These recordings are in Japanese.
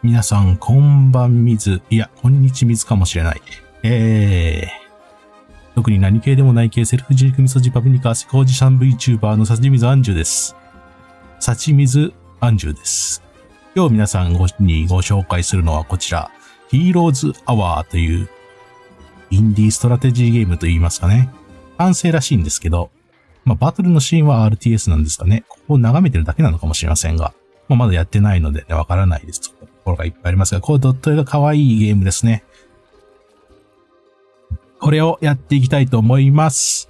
皆さん、こんばんみず。いや、こんにちみずかもしれない。えー、特に何系でもない系セルフジークミソジパプニカセコージシャン VTuber のさちみずアンジュです。さちみずアンジュです。今日皆さんにご紹介するのはこちら、ヒーローズアワーというインディーストラテジーゲームと言いますかね。完成らしいんですけど、まあ、バトルのシーンは RTS なんですかね。ここを眺めてるだけなのかもしれませんが、まあ、まだやってないので、ね、わからないですところがいっぱいありますが、これドット絵が可愛いゲームですね。これをやっていきたいと思います。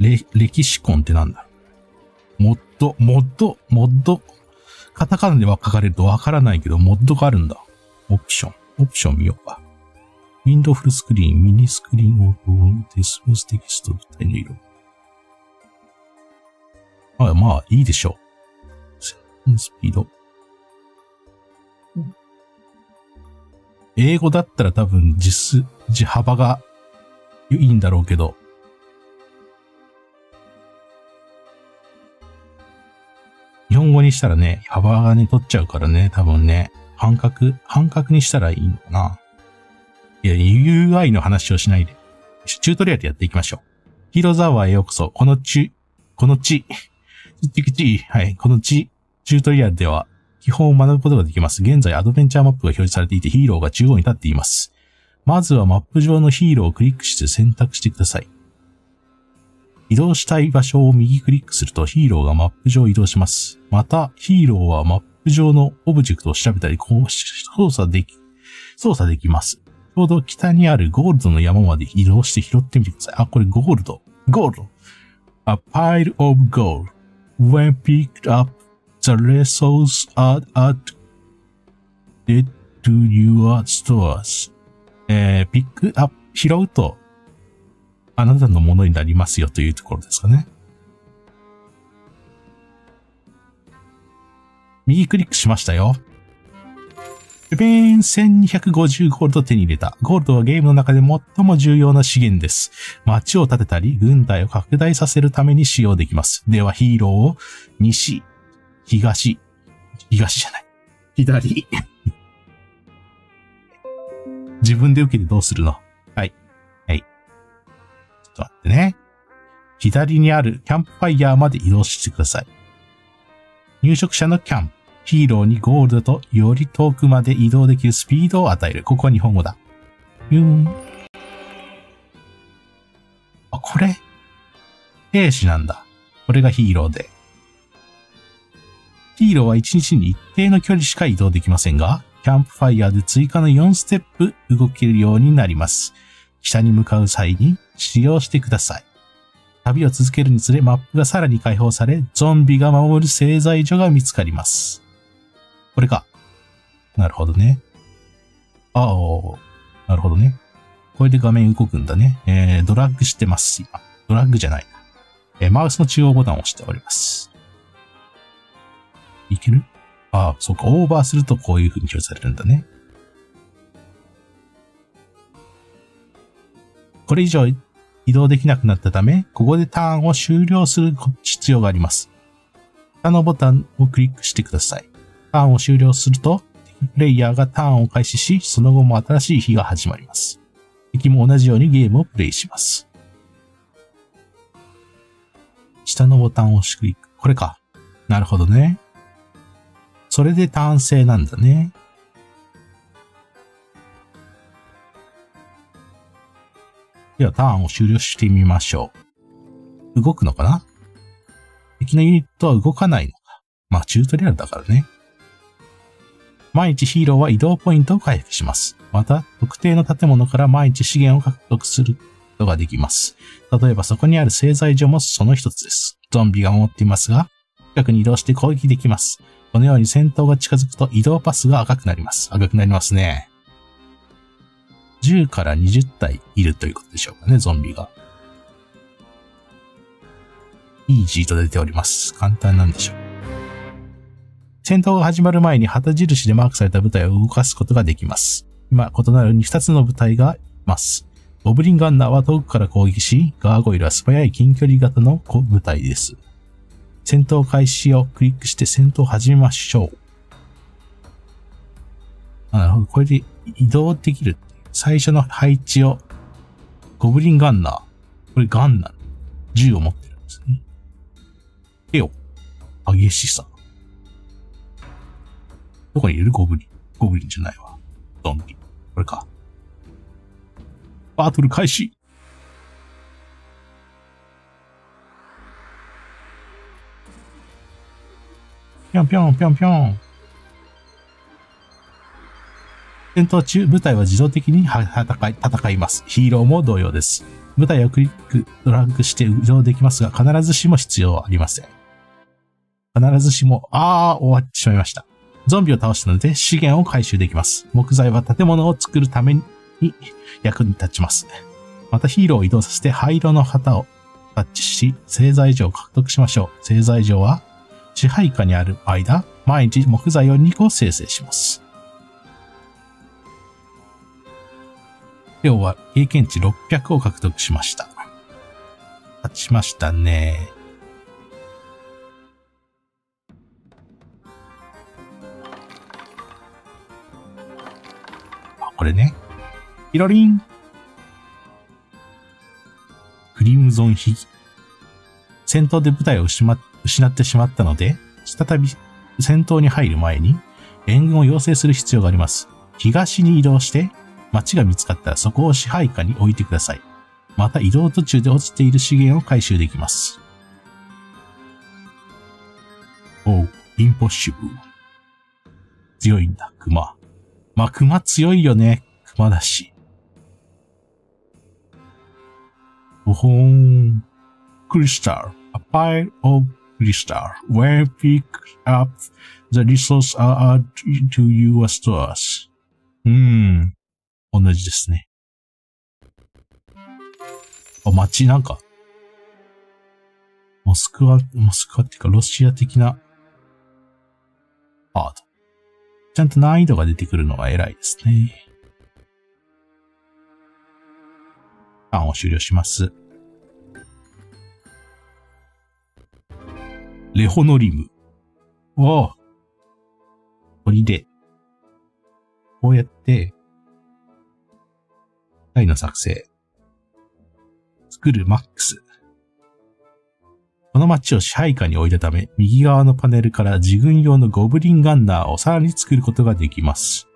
レ、歴史コンってなんだ？モッド、モッド、モッド。カタカナでは書かれるとわからないけど、モッドがあるんだ。オプション。オプション見ようか。ウィンドフルスクリーン、ミニスクリーンオープン、デスムステキスト、部隊の色。まあまあ、いいでしょう。スピード。英語だったら多分実、字幅がいいんだろうけど、日本語にしたらね、幅がね、取っちゃうからね、多分ね、半角半角にしたらいいのかな。いや、UI の話をしないで。チュートリアルやっていきましょう。ヒーローズアワーへようこそ。このち、このち、ちくち、はい、このち、チュートリアルでは、基本を学ぶことができます。現在、アドベンチャーマップが表示されていて、ヒーローが中央に立っています。まずはマップ上のヒーローをクリックして選択してください。移動したい場所を右クリックするとヒーローがマップ上移動します。また、ヒーローはマップ上のオブジェクトを調べたり、こう操作でき、操作できます。ちょうど北にあるゴールドの山まで移動して拾ってみてください。あ、これゴールド。ゴールド。A pile of gold. When picked up, the resources are added to your stores. えー、ピックアップ、拾うと、あなたのものになりますよというところですかね。右クリックしましたよ。ペーン1250ゴールド手に入れた。ゴールドはゲームの中で最も重要な資源です。街を建てたり、軍隊を拡大させるために使用できます。ではヒーローを西、東、東じゃない。左。自分で受けてどうするの？はい。はい。ちょっと待ってね。左にあるキャンプファイヤーまで移動してください。入植者のキャンプ。ヒーローにゴールドとより遠くまで移動できるスピードを与える。ここは日本語だ。ユーン。あ、これ？兵士なんだ。これがヒーローで。ヒーローは1日に一定の距離しか移動できませんが、キャンプファイヤーで追加の4ステップ動けるようになります。北に向かう際に使用してください。旅を続けるにつれマップがさらに解放され、ゾンビが守る製材所が見つかります。これか。なるほどね。ああ、なるほどね。これで画面動くんだね。えー、ドラッグしてます、今。ドラッグじゃない。えー、マウスの中央ボタンを押しております。いける？ああ、そうか。オーバーするとこういう風に表示されるんだね。これ以上移動できなくなったため、ここでターンを終了する必要があります。下のボタンをクリックしてください。ターンを終了すると、プレイヤーがターンを開始し、その後も新しい日が始まります。敵も同じようにゲームをプレイします。下のボタンを押しクリック。これか。なるほどね。それでターン制なんだね。ではターンを終了してみましょう。動くのかな？敵のユニットは動かないのか？まあ、チュートリアルだからね。毎日ヒーローは移動ポイントを回復します。また、特定の建物から毎日資源を獲得することができます。例えばそこにある製材所もその一つです。ゾンビが守っていますが、近くに移動して攻撃できます。このように戦闘が近づくと移動パスが赤くなります。赤くなりますね。10から20体いるということでしょうかね、ゾンビが。イージーと出ております。簡単なんでしょう。戦闘が始まる前に旗印でマークされた部隊を動かすことができます。今、異なるに2つの部隊がいます。ゴブリンガンナーは遠くから攻撃し、ガーゴイルは素早い近距離型の部隊です。戦闘開始をクリックして戦闘を始めましょう。なるほど。これで移動できる。最初の配置を、ゴブリンガンナー。これガンナー。銃を持ってるんですね。手を、激しさ。どこにいるゴブリン？ゴブリンじゃないわ。ゾンビ。これか。バトル開始ぴょんぴょんぴょんぴょん。戦闘中、部隊は自動的に戦い、戦います。ヒーローも同様です。部隊をクリック、ドラッグして移動できますが、必ずしも必要はありません。必ずしも、あー、終わってしまいました。ゾンビを倒したので資源を回収できます。木材は建物を作るために役に立ちます。またヒーローを移動させて灰色の旗をタッチし、製材所を獲得しましょう。製材所は支配下にある間、毎日木材を2個生成します。今日は経験値600を獲得しました。勝ちましたね。これね。ピロリンクリムゾンヒギ。戦闘で部隊を失っ失ってしまったので、再び戦闘に入る前に援軍を要請する必要があります。東に移動して町が見つかったらそこを支配下に置いてください。また移動途中で落ちている資源を回収できます。おう、インポッシブル。強いんだ、熊。まあ、熊強いよね。熊だし。おほーん。クリスタル。A pile of crystal. When pick up, the resource are added to your stores. うん。同じですね。あ、街なんか、モスクワ、モスクワっていうかロシア的なアート。ちゃんと難易度が出てくるのが偉いですね。ターンを終了します。レホノリム。おお。鳥で。こうやって、タイの作成。作るマックス。この街を支配下に置いたため、右側のパネルから自軍用のゴブリンガンナーをさらに作ることができます。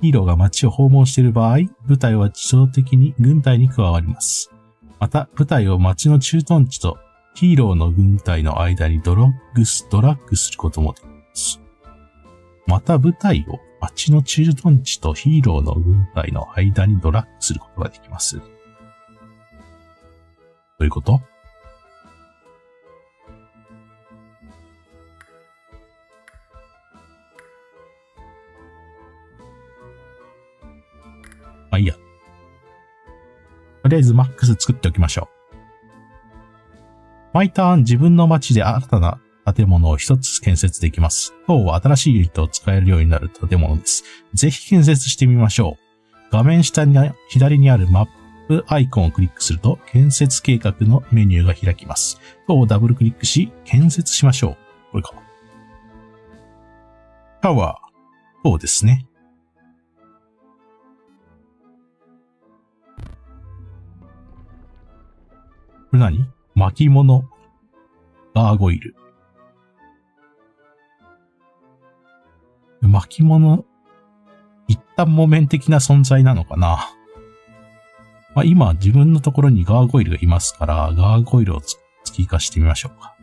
ヒーローが街を訪問している場合、部隊は自動的に軍隊に加わります。また、部隊を街の駐屯地とヒーローの軍隊の間にドロッグス、ドラッグすることもできます。また、部隊を街の駐屯地とヒーローの軍隊の間にドラッグすることができます。どういうこと？まあいいや。とりあえずマックス作っておきましょう。毎ターン自分の街で新たな建物を一つ建設できます。今日は新しいユニットを使えるようになる建物です。ぜひ建設してみましょう。画面下に左にあるマップアイコンをクリックすると建設計画のメニューが開きます。今日をダブルクリックし建設しましょう。これか。タワー。そうですね。これ何？巻物。ガーゴイル。巻物、一旦木綿的な存在なのかな？まあ、今自分のところにガーゴイルがいますから、ガーゴイルを追加してみましょうか。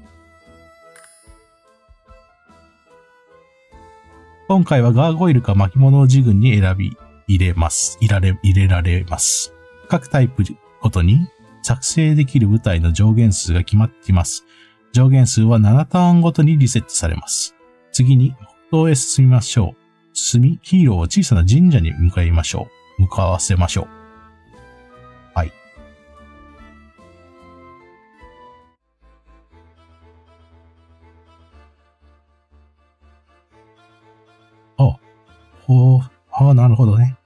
今回はガーゴイルか巻物を自軍に選び入れます。入れ、入れられます。各タイプごとに作成できる部隊の上限数が決まっています。上限数は7ターンごとにリセットされます。次に、北東へ進みましょう。進み、ヒーローを小さな神社に向かいましょう。向かわせましょう。はい。あ、ほう、ああ、なるほどね。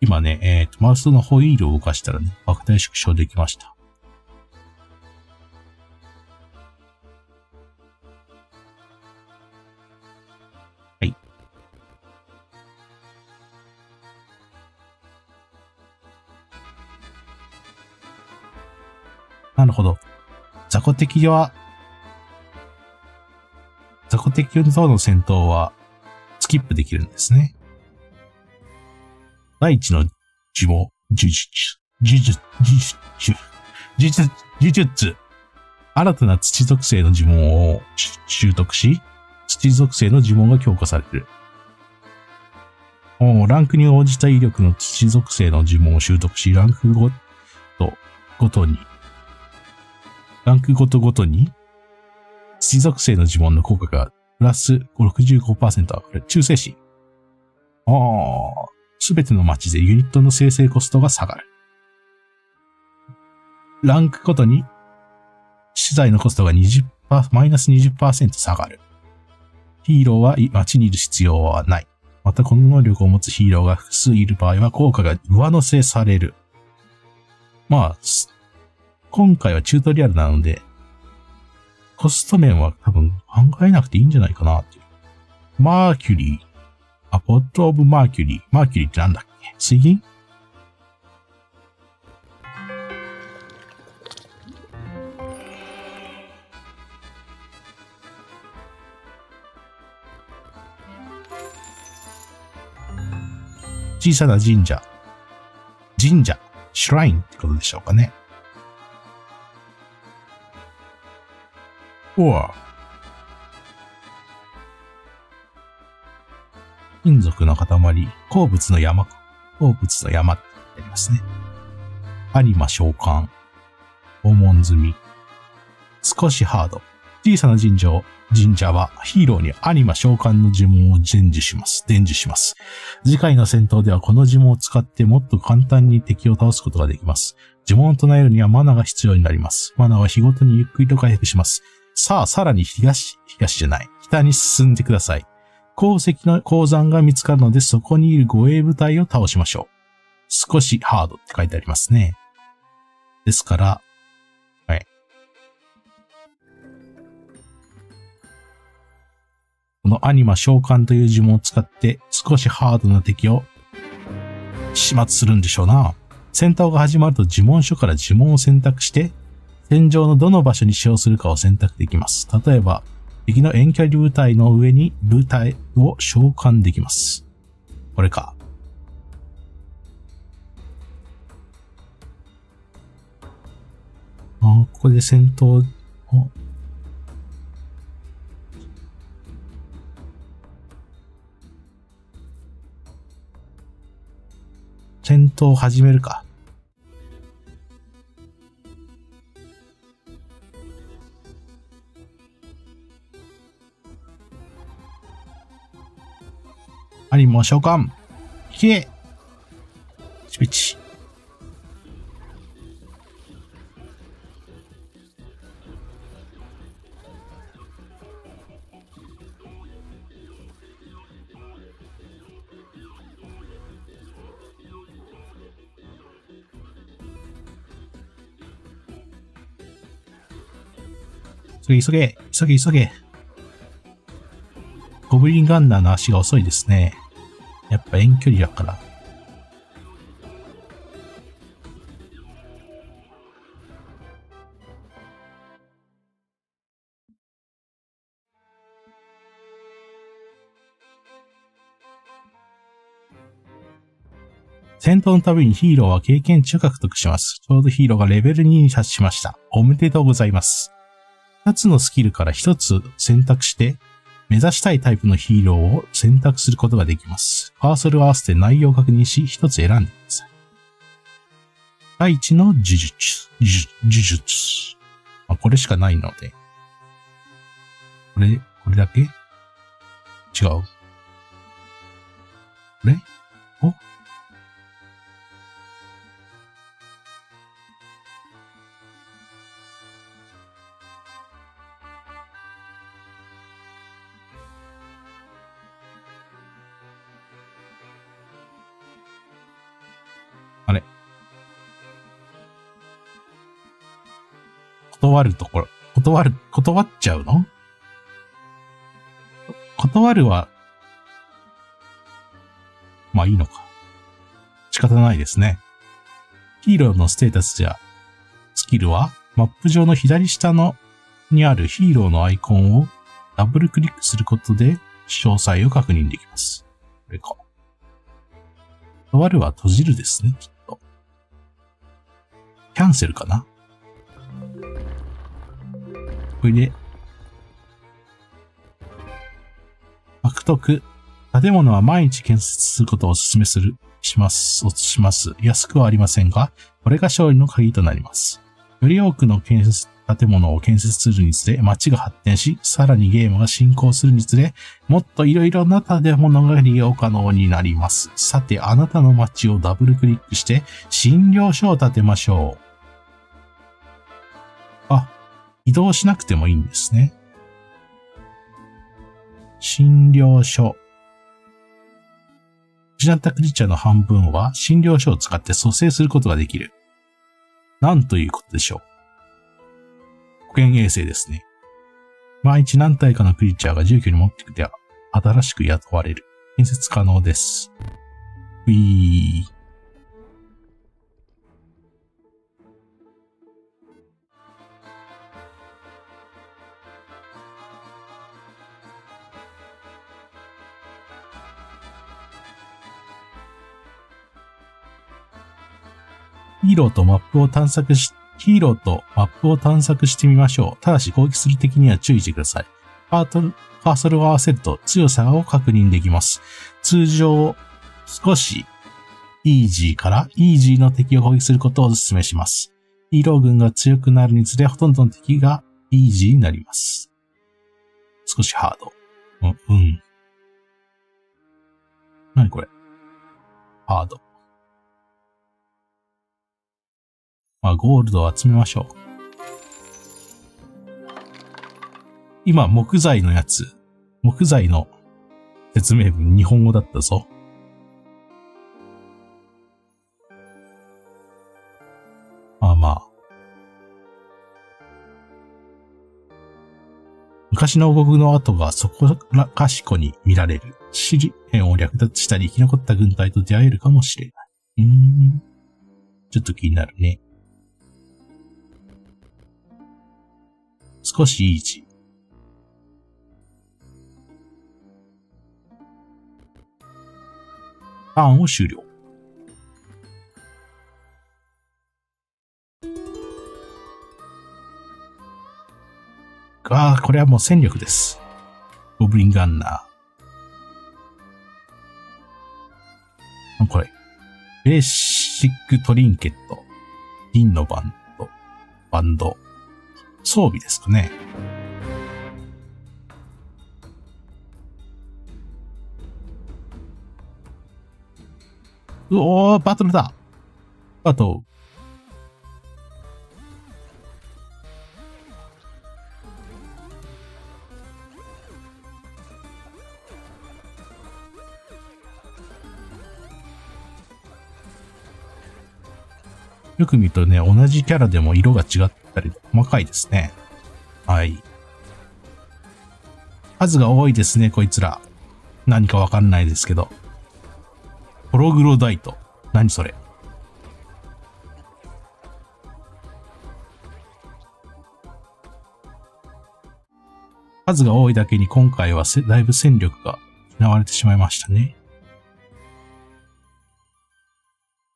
今ね、えっ、ー、と、マウスのホイールを動かしたらね、拡大縮小できました。はい。なるほど。雑魚敵は、雑魚敵との戦闘は、スキップできるんですね。第一の呪文、呪術、呪術、呪術、呪術、呪術。新たな土属性の呪文を習得し、土属性の呪文が強化される。ランクに応じた威力の土属性の呪文を習得し、ランクごと、ごとに、ランクごとごとに、土属性の呪文の効果がプラス65%上がる。中性子。ああ、すべての街でユニットの生成コストが下がる。ランクごとに、資材のコストが20%、マイナス20%下がる。ヒーローは街にいる必要はない。またこの能力を持つヒーローが複数いる場合は効果が上乗せされる。まあ、今回はチュートリアルなので、コスト面は多分考えなくていいんじゃないかなっていう。マーキュリー。アポットオブマーキュリー。マーキュリーってなんだっけ？水銀？小さな神社。神社、シュラインってことでしょうかね。おわ。金属の塊、鉱物の山、鉱物の山ってありますね。有馬召喚、訪問済み、少しハード、小さな神社を神社はヒーローにアニマ召喚の呪文を伝授します。伝授します。次回の戦闘ではこの呪文を使ってもっと簡単に敵を倒すことができます。呪文を唱えるにはマナが必要になります。マナは日ごとにゆっくりと回復します。さあ、さらに東、東じゃない。北に進んでください。鉱石の鉱山が見つかるので、そこにいる護衛部隊を倒しましょう。少しハードって書いてありますね。ですから、はいこのアニマ召喚という呪文を使って少しハードな敵を始末するんでしょうな。戦闘が始まると呪文書から呪文を選択して、戦場のどの場所に使用するかを選択できます。例えば、敵の遠距離部隊の上に部隊を召喚できます。これか。あ、ここで戦闘を戦闘を始めるか。アニモ召喚引けスピチ。急げ、急げ、急げ、急げ。ゴブリンガンナーの足が遅いですね。やっぱ遠距離だから。戦闘のたびにヒーローは経験値を獲得します。ちょうどヒーローがレベル2に達しました。おめでとうございます。2つのスキルから1つ選択して、目指したいタイプのヒーローを選択することができます。カーソルを合わせて内容を確認し、一つ選んでください。第一の呪術、呪術。まあ、これしかないので。これ、これだけ？違う。これ？お？断るところ、断る、断っちゃうの？断るは、まあいいのか。仕方ないですね。ヒーローのステータスじゃ、スキルはマップ上の左下のにあるヒーローのアイコンをダブルクリックすることで詳細を確認できます。これか。終わるは閉じるですね、きっと。キャンセルかな？これで、獲得。建物は毎日建設することをお勧めする、します、おします。安くはありませんが、これが勝利の鍵となります。より多くの建設、建物を建設するにつれ、街が発展し、さらにゲームが進行するにつれ、もっといろいろな建物が利用可能になります。さて、あなたの街をダブルクリックして、診療所を建てましょう。移動しなくてもいいんですね。診療所。失ったクリーチャーの半分は診療所を使って蘇生することができる。なんということでしょう。保健衛生ですね。毎日何体かのクリーチャーが住居に持ってきて新しく雇われる。建設可能です。ういー。ヒーローとマップを探索し、ヒーローとマップを探索してみましょう。ただし攻撃する敵には注意してください。カートル、カーソルを合わせると強さを確認できます。通常、少し、イージーからイージーの敵を攻撃することをお勧めします。ヒーロー軍が強くなるにつれ、ほとんどの敵がイージーになります。少しハード。うん、うん。何これ？ハード。まあ、ゴールドを集めましょう。今、木材のやつ、木材の説明文日本語だったぞ。まあまあ。昔の王国の跡がそこらかしこに見られる。資源を略奪したり生き残った軍隊と出会えるかもしれない。うん。ちょっと気になるね。少しいい字。ターンを終了。ああ、これはもう戦力です。ゴブリンガンナー。これ。ベーシックトリンケット。銀のバンド。バンド。装備ですかね。うおー、バトルだバトル。よく見るとね、同じキャラでも色が違ったり、細かいですね。はい。数が多いですね、こいつら。何かわかんないですけど。ホログロダイト。何それ。数が多いだけに今回はだいぶ戦力が失われてしまいましたね。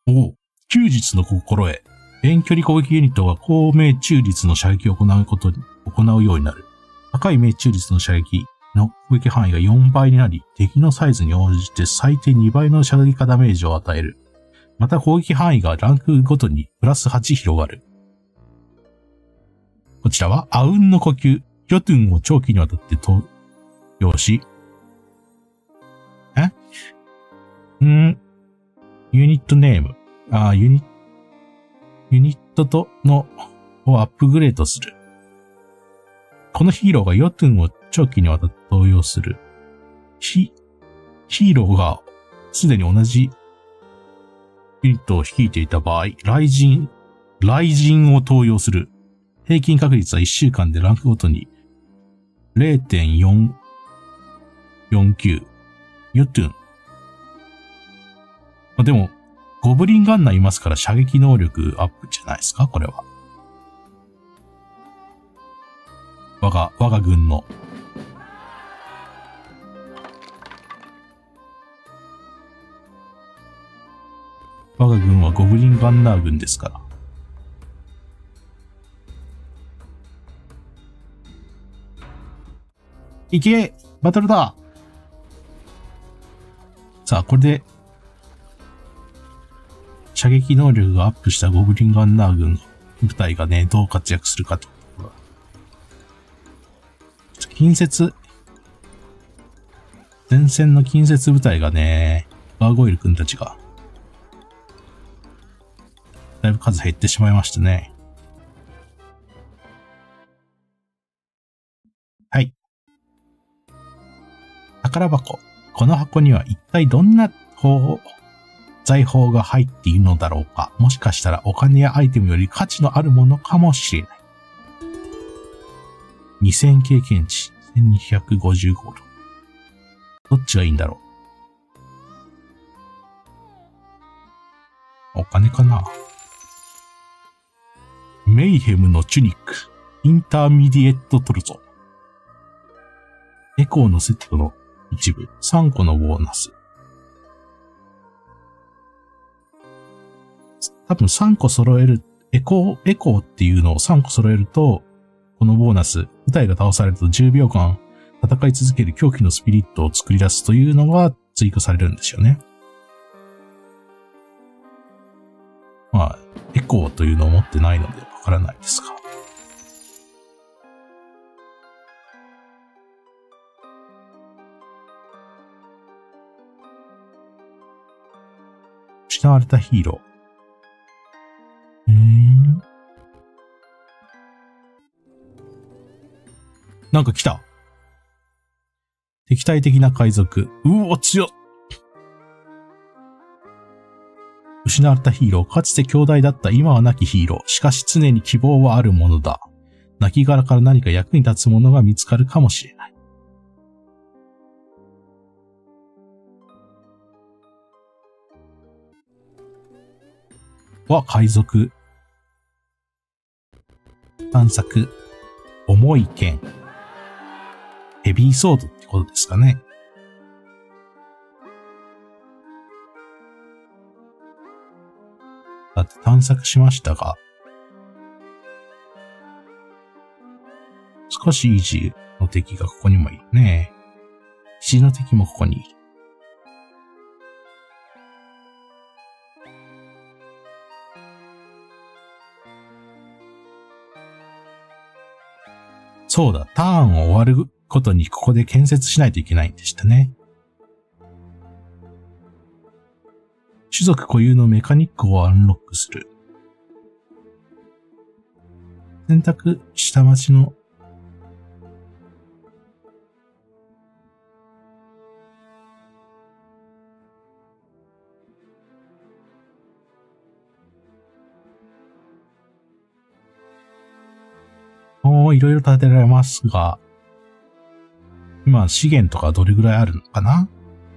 おお。休日の心得。遠距離攻撃ユニットは高命中率の射撃を行うことに、行うようになる。高い命中率の射撃の攻撃範囲が4倍になり、敵のサイズに応じて最低2倍の射撃化ダメージを与える。また攻撃範囲がランクごとにプラス8広がる。こちらは、アウンの呼吸、ギョトゥンを長期にわたって投用し、え？ん？ユニットネーム。あユニッ、ユニットとの、をアップグレードする。このヒーローがヨトゥンを長期にわたって登用する。ヒ、ヒーローがすでに同じユニットを率いていた場合、雷神、雷神を登用する。平均確率は1週間でランクごとに0.449。ヨトゥン。まあでも、ゴブリンガンナーいますから射撃能力アップじゃないですか？これは。我が、我が軍の。我が軍はゴブリンガンナー軍ですから。行けバトルださあ、これで、射撃能力がアップしたゴブリンガンナー軍の部隊がね、どう活躍するかと。近接、前線の近接部隊がね、ガーゴイル君たちが、だいぶ数減ってしまいましたね。はい。宝箱。この箱には一体どんな方法財宝が入っているのだろうか。もしかしたらお金やアイテムより価値のあるものかもしれない。2000経験値、1250ゴール。どっちがいいんだろう？お金かな？メイヘムのチュニック、インターミディエットトルゾ。エコーのセットの一部、3個のボーナス。多分3個揃える、エコー、エコーっていうのを3個揃えると、このボーナス、部隊が倒されると10秒間戦い続ける狂気のスピリットを作り出すというのが追加されるんですよね。まあ、エコーというのを持ってないのでわからないですが。失われたヒーロー。なんか来た。敵対的な海賊。うお、強っ失われたヒーロー。かつて兄弟だった今は亡きヒーロー。しかし常に希望はあるものだ。亡き柄から何か役に立つものが見つかるかもしれない。は海賊。探索。重い剣。ヘビーソードってことですかね。だって探索しましたが、少しイージーの敵がここにもいるね。石の敵もここにいる。そうだ、ターンを終わることにここで建設しないといけないんでしたね。種族固有のメカニックをアンロックする。選択した街のいろいろ建てられますが、今資源とかどれぐらいあるのかな？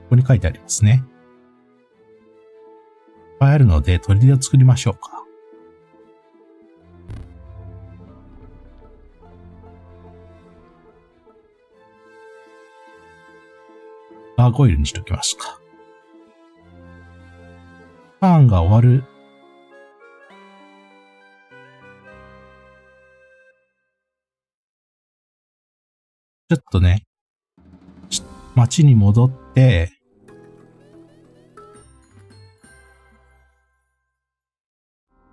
ここに書いてありますね。いっぱいあるので、砦を作りましょうか。ガーゴイルにしときますか。ターンが終わるちょっとね、街に戻って、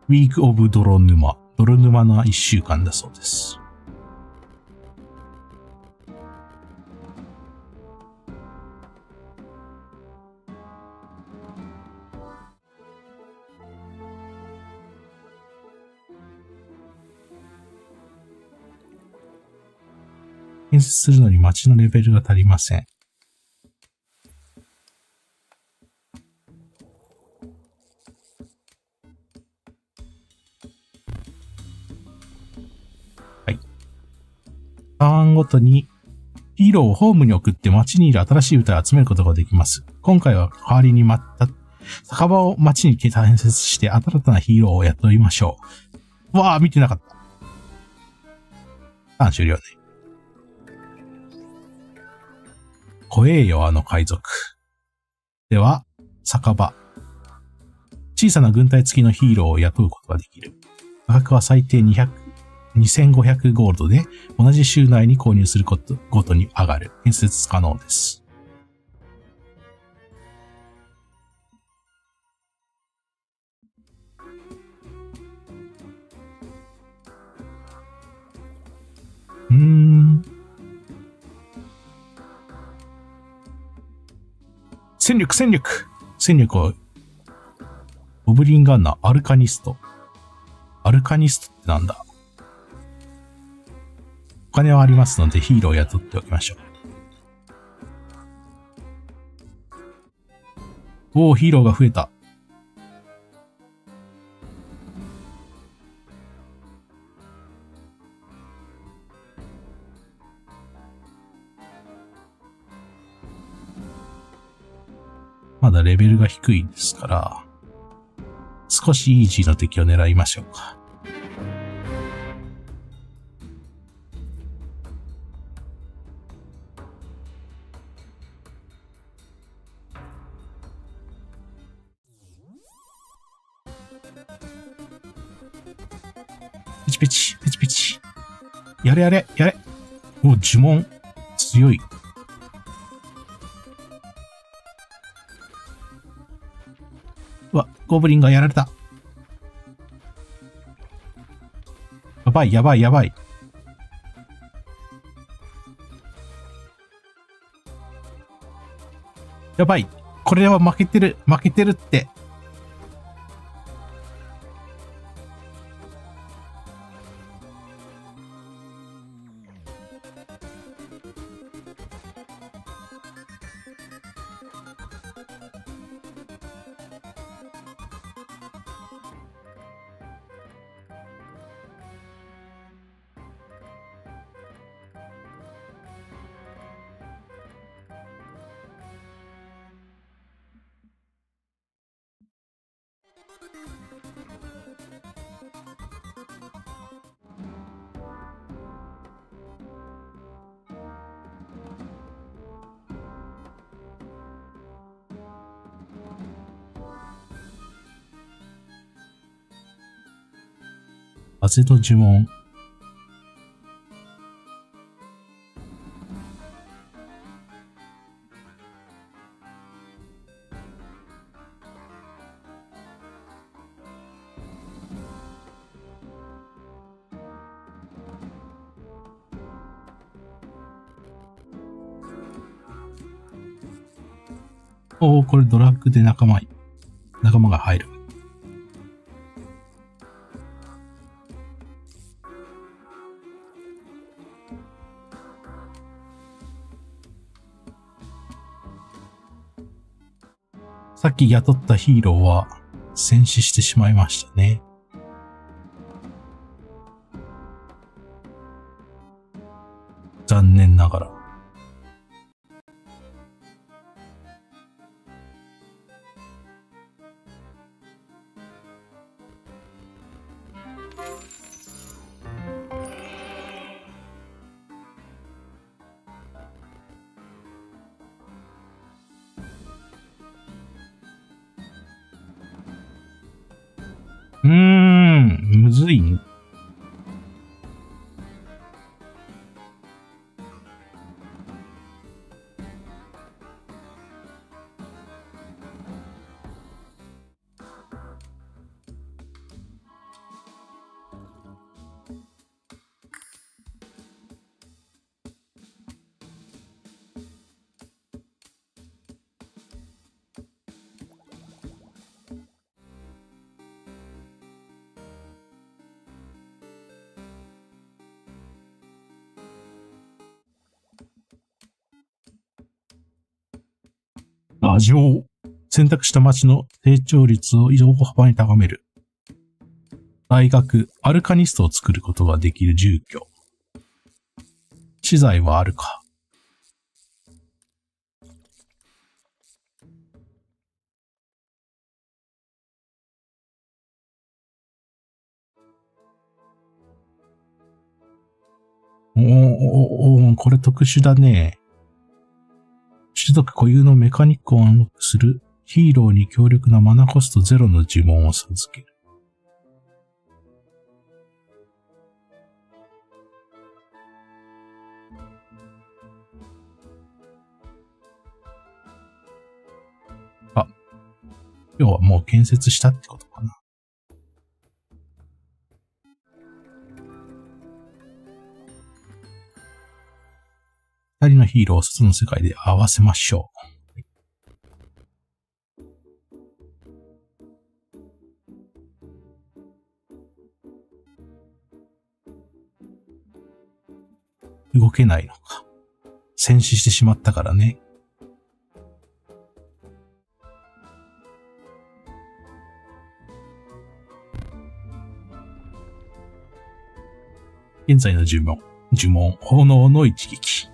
ウィークオブ泥沼。泥沼の一週間だそうです。建設するのに街のレベルが足りません。後に、ヒーローをホームに送って街にいる新しい歌を集めることができます。今回は代わりにまた、酒場を街に建設して新たなヒーローを雇いましょう。わあ、見てなかった。ターン終了ね。怖えよ、あの海賊。では、酒場。小さな軍隊付きのヒーローを雇うことができる。価格は最低200 2500ゴールドで、同じ州内に購入することごとに上がる。建設可能です。うん。戦力、戦力戦力は、ゴブリンガンナー、アルカニスト。アルカニストってなんだ？お金はありますのでヒーローを雇っておきましょう。おお、ヒーローが増えた。まだレベルが低いですから、少しイージーな敵を狙いましょうか。やれやれ、やれ。お、呪文。強い。わゴブリンがやられた。やばい、やばい、やばい。やばい。これは負けてる、負けてるって。風の呪文。おお、これドラッグで仲間、仲間が入る。き雇ったヒーローは戦死してしまいましたね。残念ながら。馬上。選択した街の成長率を大幅に高める。大学、アルカニストを作ることができる住居。資材はあるか。おおおおこれ特殊だね。種族固有のメカニックをアンロックするヒーローに強力なマナコストゼロの呪文を授ける。あ、要はもう建設したってこと？二人のヒーローを外の世界で合わせましょう。動けないのか。戦死してしまったからね。現在の呪文。呪文、炎の一撃。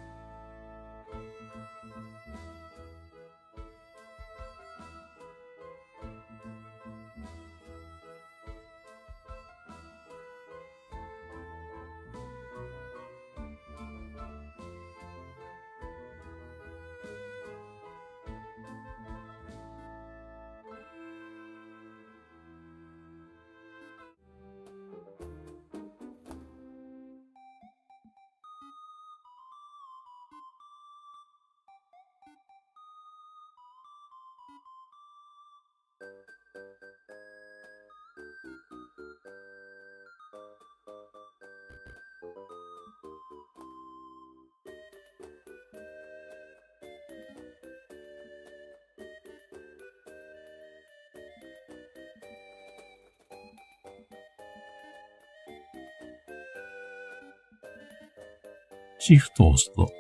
シフトを押すと、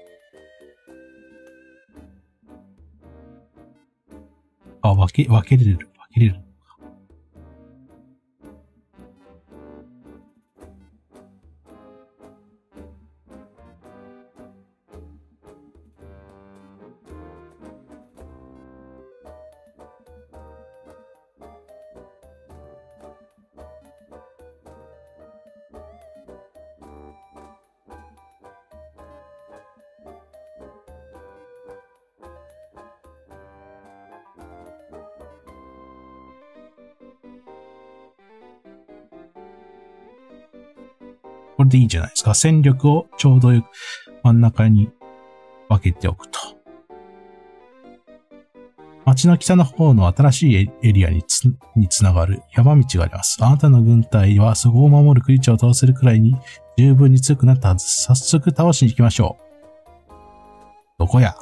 あ、分け、分けれる、分けれる。これでいいんじゃないですか？戦力をちょうどよく真ん中に分けておくと。街の北の方の新しいエリアにつにつながる山道があります。あなたの軍隊はそこを守るクリーチャーを倒せるくらいに十分に強くなったはず。早速倒しに行きましょう。どこや？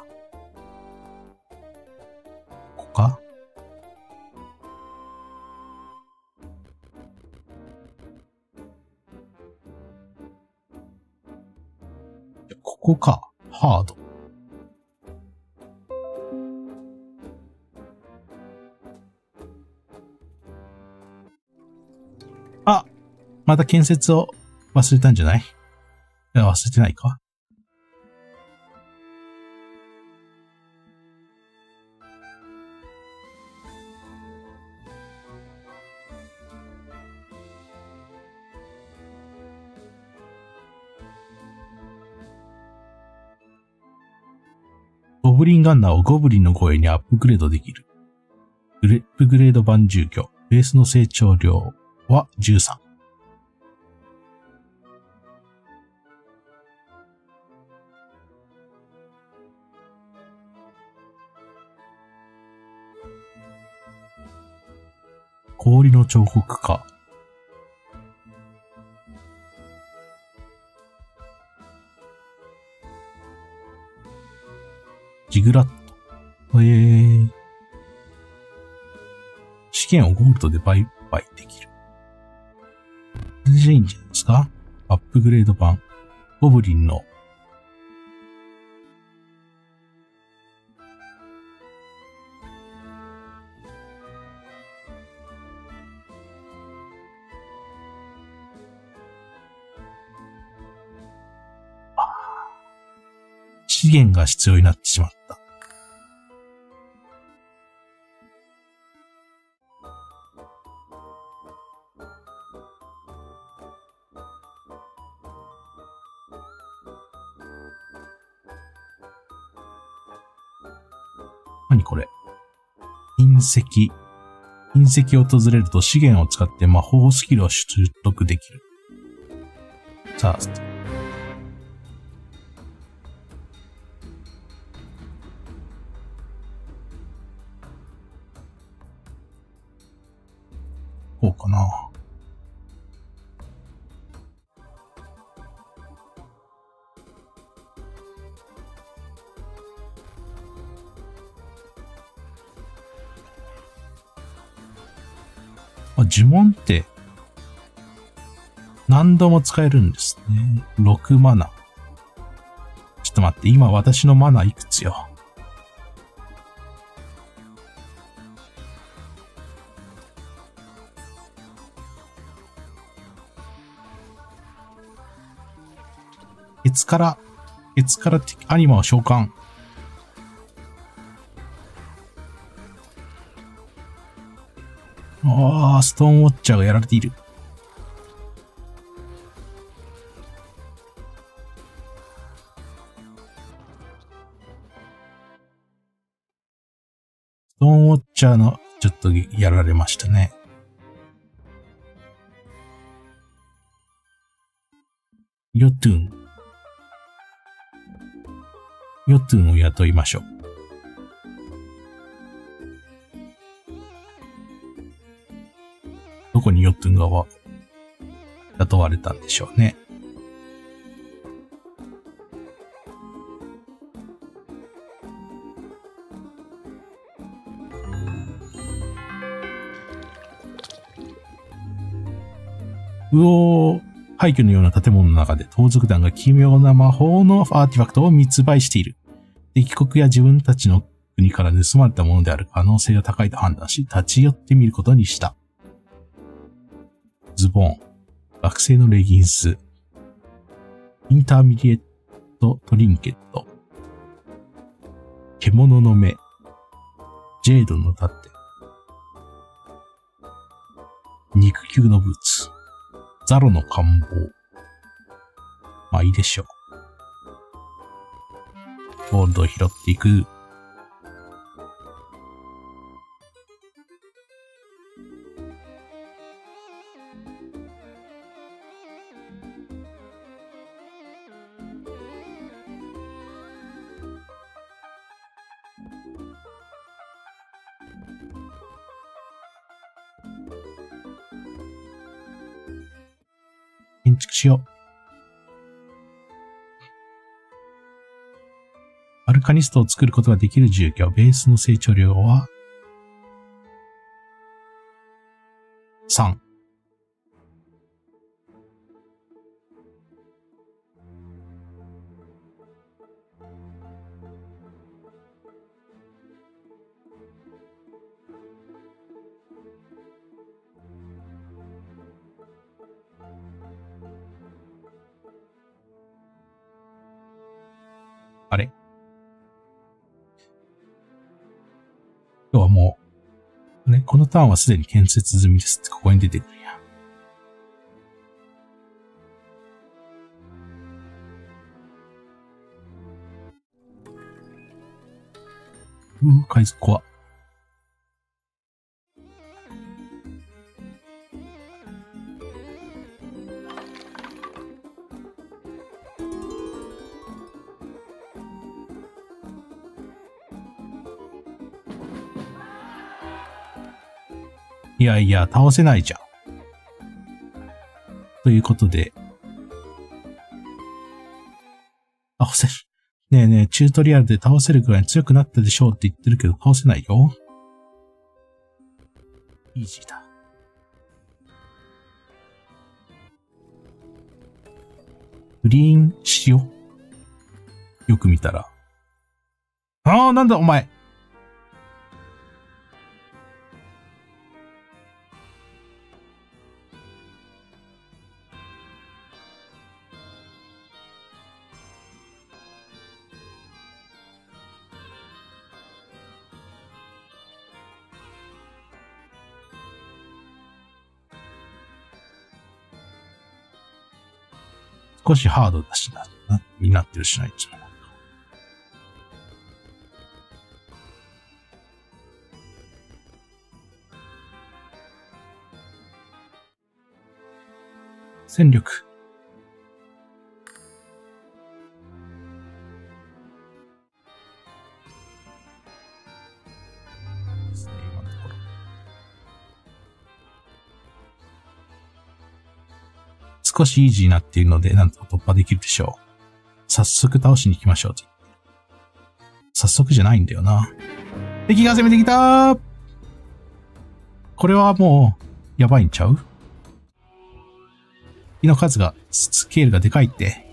ここか。ハード。あまた建設を忘れたんじゃない、忘れてないか？ブリンガンナーをゴブリンの声にアップグレードできる。アップグレード版住居。ベースの成長量は13。氷の彫刻家。グラット。えー、試験をゴールドで売買できる。これでいいんじゃないですか？アップグレード版。ゴブリンの資源が必要になってしまっ何これ？隕石。隕石を訪れると資源を使って魔法スキルを習得できる。さあ、も使えるんですね。6マナ。ちょっと待って、今私のマナいくつよ？ケツから、ケツからアニマを召喚？ああ、ストーンウォッチャーがやられている。ストーンウォッチャーの、ちょっとやられましたね。ヨトゥン。ヨトゥンを雇いましょう。どこにヨトゥンが雇われたんでしょうね。うお、廃墟のような建物の中で盗賊団が奇妙な魔法のアーティファクトを密売している。敵国や自分たちの国から盗まれたものである可能性が高いと判断し、立ち寄ってみることにした。ズボン、学生のレギンス、インターミディエットトリンケット、獣の目、ジェードの盾、肉球のブーツ、ザロの官房。まあいいでしょう。ゴールドを拾っていく。よう。アルカニストを作ることができる住居、ベースの成長量は3。ターンはすでに建設済みですってここに出てくるや。うぅ、海賊怖っいやいや、倒せないじゃん。ということで。倒せる。ねえねえ、チュートリアルで倒せるくらい強くなったでしょうって言ってるけど倒せないよ。イージーだ。グリーン塩よく見たら。ああ、なんだお前少しハードだしな、になってるしないっていう戦力。少しイージーになっているので、なんとか突破できるでしょう。早速倒しに行きましょう。早速じゃないんだよな。敵が攻めてきたこれはもう、やばいんちゃう？敵の数が、スケールがでかいって。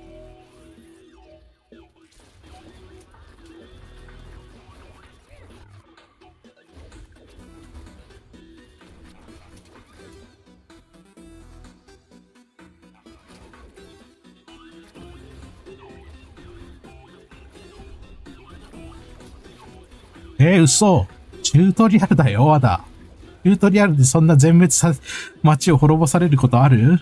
嘘。チュートリアルだよ、まだ。チュートリアルでそんな全滅さ、街を滅ぼされることある？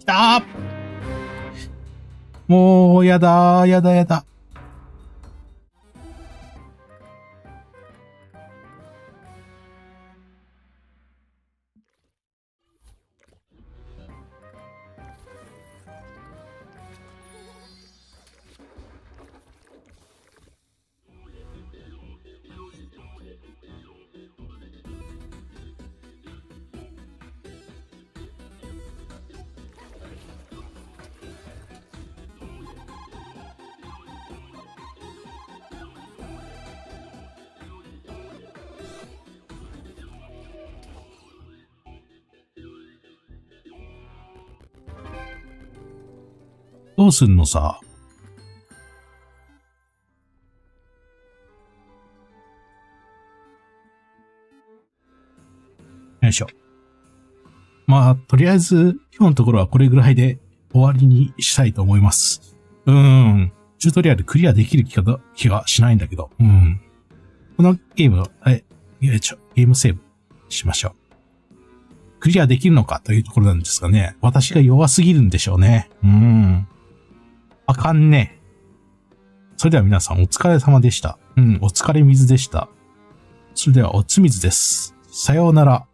来たもう、やだ、やだやだ。どうすんのさ？よいしょ。まあ、とりあえず、今日のところはこれぐらいで終わりにしたいと思います。うーん。チュートリアルクリアできる気が気がしないんだけど。うん。このゲームは、え、よいしょ。ゲームセーブしましょう。クリアできるのかというところなんですがね。私が弱すぎるんでしょうね。うん。あかんね。それでは皆さんお疲れ様でした。うん、お疲れ水でした。それではおつみずです。さようなら。